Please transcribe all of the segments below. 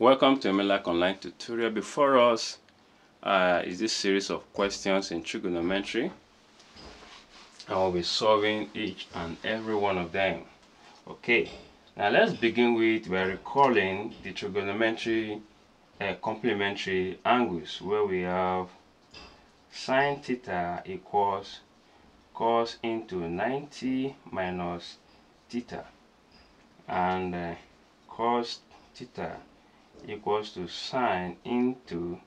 Welcome to Emmelac Online Tutorial. Before us uh, is this series of questions in trigonometry. I will be solving each and every one of them. Okay, now let's begin with by recalling the trigonometry uh, complementary angles where we have sine theta equals cos into 90 minus theta and uh, cos theta equals to sine into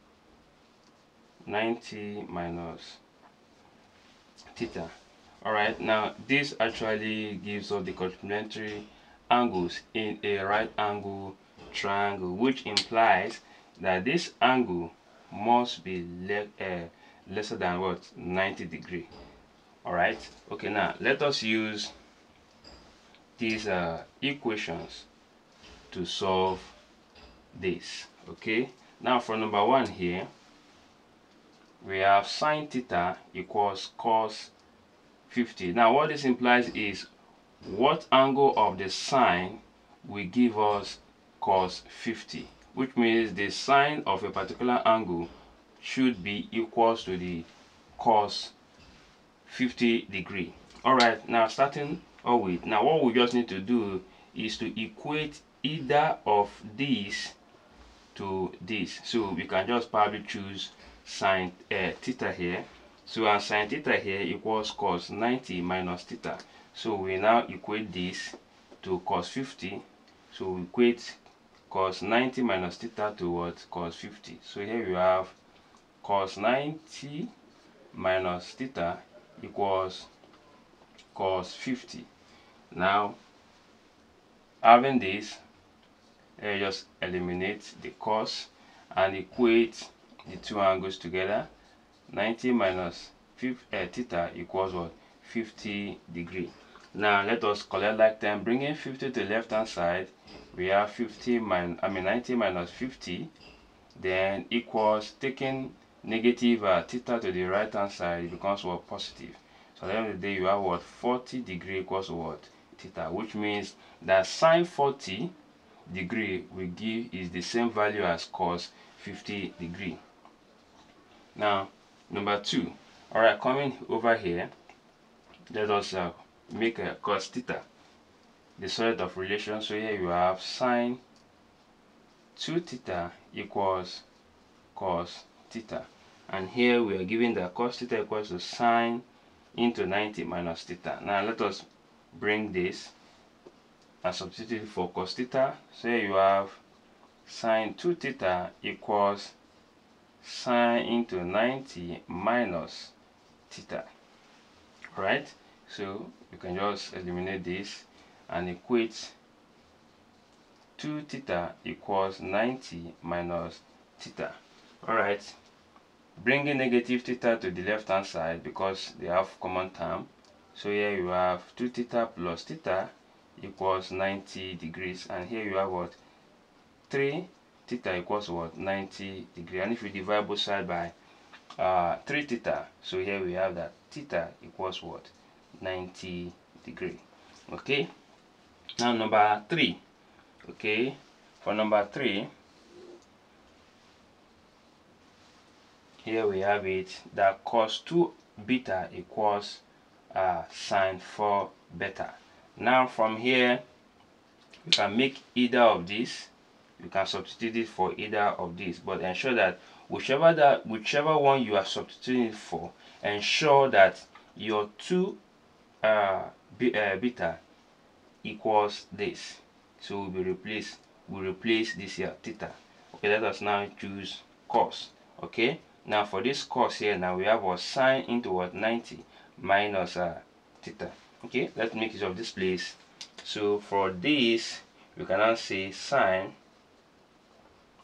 90 minus theta. Alright now this actually gives us the complementary angles in a right angle triangle which implies that this angle must be le uh, lesser than what? 90 degree. All right okay now let us use these uh, equations to solve this okay? Now for number one here we have sine theta equals cos 50 now what this implies is what angle of the sine will give us cos 50 which means the sine of a particular angle should be equals to the cos 50 degree. All right now starting oh with now what we just need to do is to equate either of these to this. So we can just probably choose sine uh, theta here. So our sine theta here equals cos 90 minus theta. So we now equate this to cos 50 so we equate cos 90 minus theta to what cos 50 so here we have cos 90 minus theta equals cos 50 now having this uh, just eliminate the cos and equate the two angles together. 90 minus 5, uh, theta equals what? 50 degree. Now let us collect like term bringing 50 to the left hand side we have 50 minus i mean 90 minus 50 then equals taking negative uh, theta to the right hand side it becomes what? Positive. So at the end of the day you have what? 40 degree equals what? Theta which means that sine 40 degree we give is the same value as cos 50 degree. Now number two all right coming over here let us uh, make a cos theta. The sort of relation so here you have sine 2 theta equals cos theta. And here we are given that cos theta equals to sine into 90 minus theta. Now let us bring this and substitute for cos theta. So here you have sine 2 theta equals sine into 90 minus theta. Right so you can just eliminate this and equate 2 theta equals 90 minus theta. Alright? Bringing negative theta to the left hand side because they have common term. So here you have 2 theta plus theta equals 90 degrees and here you have what? 3 theta equals what? 90 degree. And if you divide both sides by uh, 3 theta so here we have that theta equals what? 90 degree. Okay? Now number three. Okay? For number three here we have it that cos 2 beta equals uh, sine 4 beta now from here you can make either of these. You can substitute it for either of these. But ensure that whichever that whichever one you are substituting for ensure that your 2 uh, uh, beta equals this. So we'll be replace we will replace this here theta. Okay let us now choose cos. Okay? Now for this cos here now we have our sine into what? 90 minus uh, theta okay let's make use of this place. So for this we can now say sine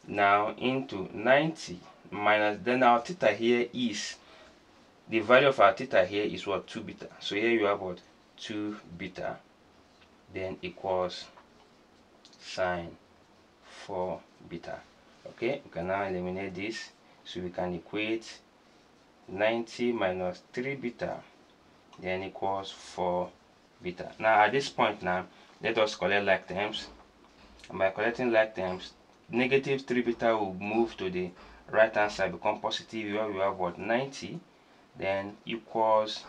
now into 90 minus then our theta here is the value of our theta here is what? 2 beta. So here you have what? 2 beta then equals sine 4 beta. Okay we can now eliminate this. So we can equate 90 minus 3 beta then equals 4 beta. Now at this point now let us collect like terms. And by collecting like terms negative 3 beta will move to the right hand side become positive here we have what 90 then equals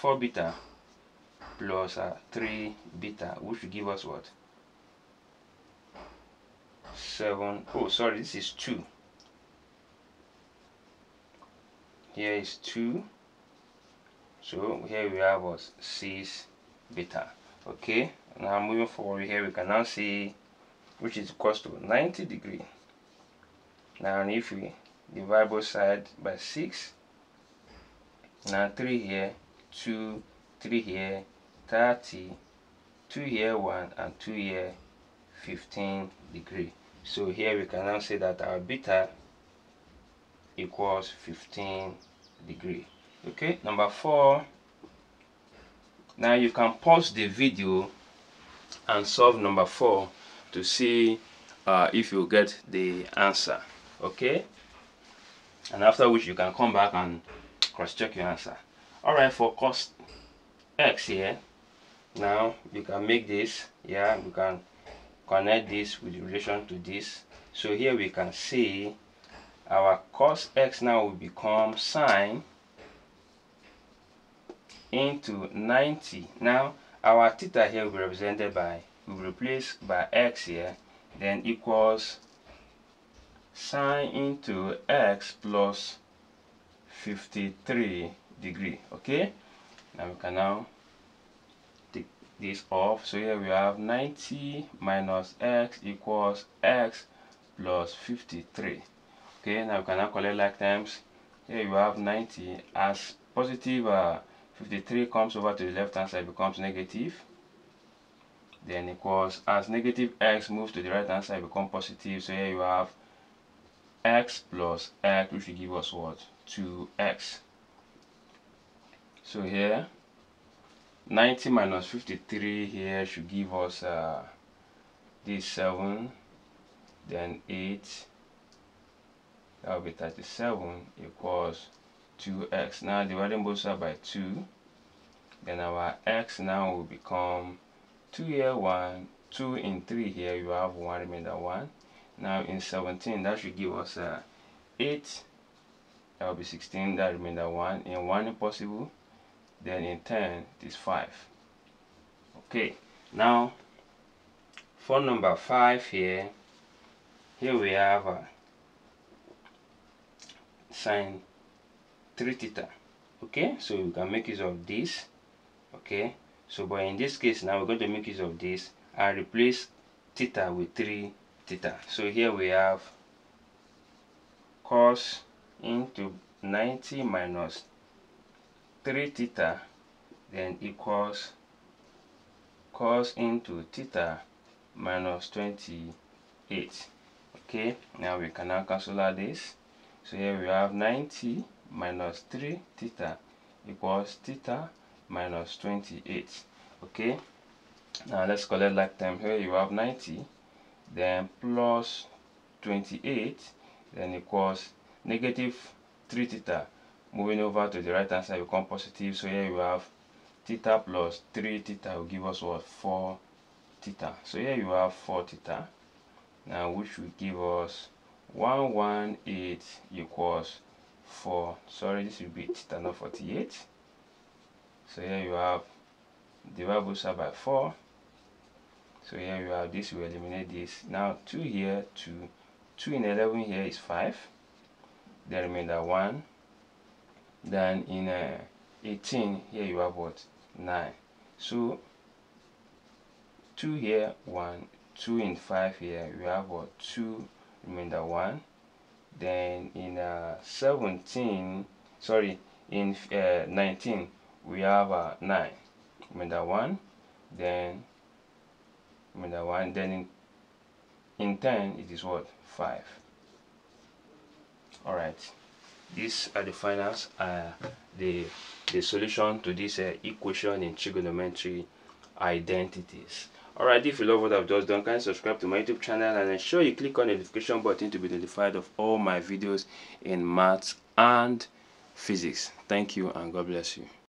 4 beta plus uh, 3 beta which will give us what? 7 oh sorry this is 2 here is 2 so here we have us 6 beta. Okay? Now moving forward. Here we can now see which is equals to 90 degree. Now if we divide both sides by 6 now 3 here 2 3 here 30 2 here 1 and 2 here 15 degree. So here we can now say that our beta equals 15 degree okay number four. Now you can pause the video and solve number four to see uh, if you get the answer. Okay? And after which you can come back and cross-check your answer. All right for cos x here now you can make this yeah we can connect this with relation to this. So here we can see our cos x now will become sine into 90 now our theta here will be represented by we replace by x here then equals sine into x plus 53 degree okay? Now we can now take this off. So here we have 90 minus x equals x plus 53 okay? Now we can now collect like terms here you have 90 as positive uh, 53 comes over to the left hand side becomes negative then equals as negative x moves to the right hand side become positive so here you have x plus x which will give us what? 2x so here 90 minus 53 here should give us uh, this 7 then 8 that will be 37 equals 2x now dividing both sides by 2 then our x now will become 2 here 1 2 in 3 here. You have 1 remainder 1 now in 17 that should give us uh, 8 that will be 16 that remainder 1 in 1 impossible. Then in 10 it is 5 okay. Now for number 5 here here we have uh, sine 3 theta okay? So we can make use of this okay? So but in this case now we're going to make use of this and replace theta with 3 theta. So here we have cos into 90 minus 3 theta then equals cos into theta minus 28 okay? Now we can now cancel out this. So here we have 90 minus 3 theta equals theta minus 28 okay? Now let's collect like term here. You have 90 then plus 28 then equals negative 3 theta. Moving over to the right hand side become positive. So here you have theta plus 3 theta will give us what? 4 theta. So here you have 4 theta. Now which will give us 118 equals 4 sorry this will be theta not 48 so here you have divide both by 4 so here you have this will eliminate this. Now 2 here 2 2 in 11 here is 5 the remainder 1 then in uh, 18 here you have what? 9 so 2 here 1 2 in 5 here you have what? 2 remainder 1 then in uh, 17 sorry in uh, 19 we have uh, 9 remainder 1 then remainder 1 then in, in 10 it is what? 5 all right these are the finals uh, the the solution to this uh, equation in trigonometry identities Alright, if you love what I've just done, kindly subscribe to my YouTube channel and ensure you click on the notification button to be notified of all my videos in maths and physics. Thank you and God bless you.